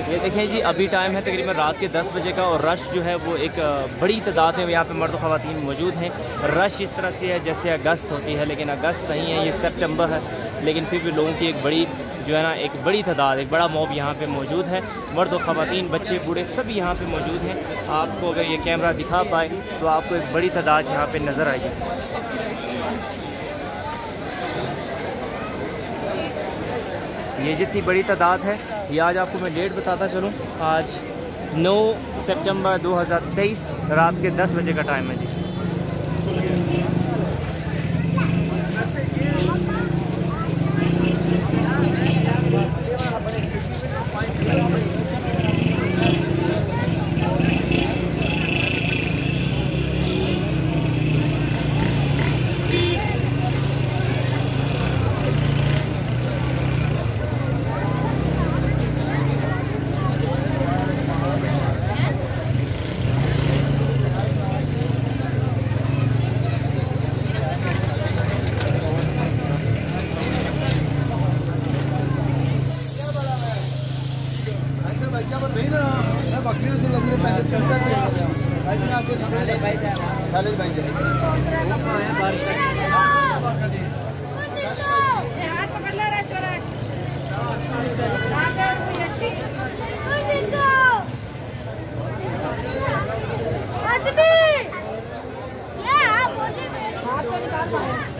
ये देखें जी, अभी टाइम है तकरीबन रात के 10 बजे का और रश जो है वो एक बड़ी तादाद में यहाँ पे मर्द ख़वान मौजूद हैं। रश इस तरह से है जैसे अगस्त होती है, लेकिन अगस्त नहीं है, ये सितंबर है। लेकिन फिर भी लोगों की एक बड़ी जो है ना, एक बड़ी तादाद, एक बड़ा मॉब यहाँ पे मौजूद है। मर्द ख़वान बच्चे, बूढ़े सभी यहाँ पे मौजूद हैं। आपको अगर ये कैमरा दिखा पाए तो आपको एक बड़ी तादाद यहाँ पर नज़र आएगी। ये जितनी बड़ी तादाद है, ये आज आपको मैं डेट बताता चलूँ। आज 9 सितंबर 2023 रात के 10 बजे का टाइम है जी। पक्षियों से लगने पैसे चुनता है भाई जी आपके सामने भाई साहब भाई जी आदमी। ये आप बोलिए। आप निकाल पाए